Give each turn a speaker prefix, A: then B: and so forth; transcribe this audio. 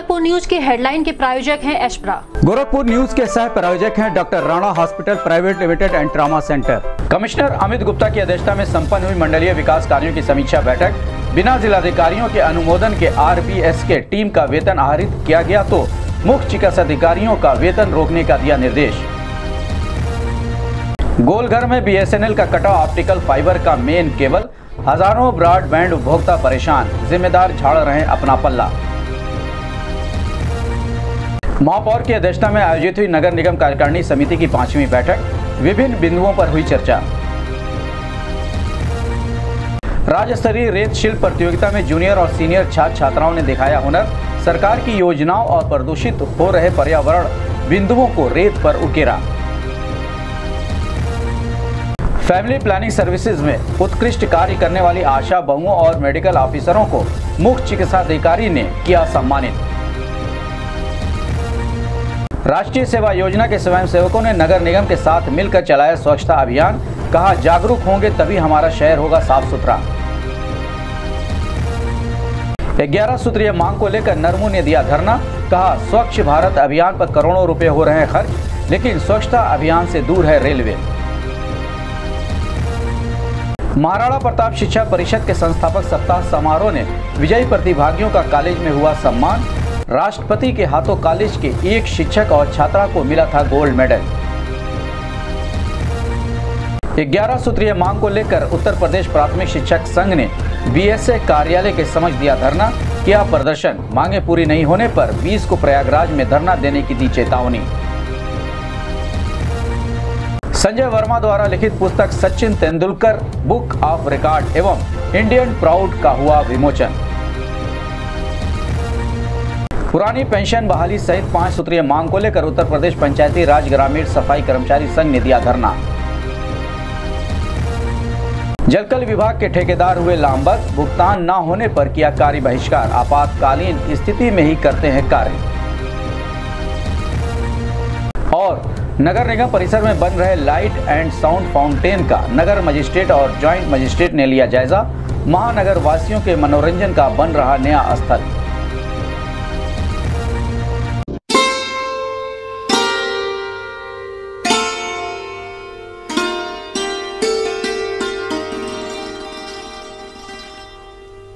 A: Headline के प्रायोजक हैं एशप्रा
B: गोरखपुर न्यूज़ के सह प्रायोजक हैं doctor Rana hospital private limited and trauma centre. Commissioner Amit Gupta की अध्यक्षता में संपन्न हुई मंडलीय विकास कार्यों की समीक्षा बैठक। बिना जिलाधिकारियों के अनुमोदन के आरबीएस के टीम का वेतन आहरित किया गया तो मुख्य चिकित्सा अधिकारियों का वेतन रोकने का दिया निर्देश। गोलघर में बीएसएनएल का कटा ऑप्टिकल फाइबर का मेन केबल। हज़ारों ब्रॉडबैंड उपभोक्ता परेशान। जिम्मेदार झाड़ रहे अपना पल्ला। महापौर की अध्यक्षता में आयोजित हुई नगर निगम कार्यकारिणी समिति की पांचवी बैठक, विभिन्न बिंदुओं पर हुई चर्चा। राज्य स्तरीय रेत शिल्प प्रतियोगिता में जूनियर और सीनियर छात्र छात्राओं ने दिखाया हुनर। सरकार की योजनाओं और प्रदूषित हो रहे पर्यावरण बिंदुओं को रेत पर उकेरा। फैमिली प्लानिंग सर्विसेज़ में उत्कृष्ट कार्य करने वाली आशा बहुओं और मेडिकल ऑफिसरों को मुख्य चिकित्सा अधिकारी ने किया सम्मानित। राष्ट्रीय सेवा योजना के स्वयं स्वयंसेवकों ने नगर निगम के साथ मिलकर चलाया स्वच्छता अभियान। कहा, जागरूक होंगे तभी हमारा शहर होगा साफ़ सुथरा ग्यारह सूत्रीय मांग को लेकर नरमू ने दिया धरना। कहा, स्वच्छ भारत अभियान पर करोड़ों रुपए हो रहे हैं खर्च, लेकिन स्वच्छता अभियान से दूर है रेलवे। महाराणा प्रताप शिक्षा परिषद के संस्थापक सप्ताह समारोह ने विजयी प्रतिभागियों का कॉलेज में हुआ सम्मान। राष्ट्रपति के हाथों कॉलेज के एक शिक्षक और छात्रा को मिला था गोल्ड मेडल। ग्यारह सूत्रीय मांग को लेकर उत्तर प्रदेश प्राथमिक शिक्षक संघ ने बीएसए कार्यालय के समझ दिया धरना, किया प्रदर्शन। मांगे पूरी नहीं होने पर 20 को प्रयागराज में धरना देने की दी चेतावनी। संजय वर्मा द्वारा लिखित पुस्तक Sachin Tendulkar, book of record एवं इंडियन प्राउड का हुआ विमोचन। पुरानी पेंशन बहाली सहित पाँच सूत्रीय मांग को लेकर उत्तर प्रदेश पंचायती राज ग्रामीण सफ़ाई कर्मचारी संघ ने दिया धरना। जलकल विभाग के ठेकेदार हुए लामबद भुगतान न होने पर किया कार्य बहिष्कार, आपातकालीन स्थिति में ही करते हैं कार्य। और नगर निगम परिसर में बन रहे लाइट एंड साउंड फाउंटेन का, नगर मजिस्ट्रेट और ज्वाइंट मजिस्ट्रेट ने लिया जायजा। महानगर वासियों के मनोरंजन का बन रहा नया स्थल।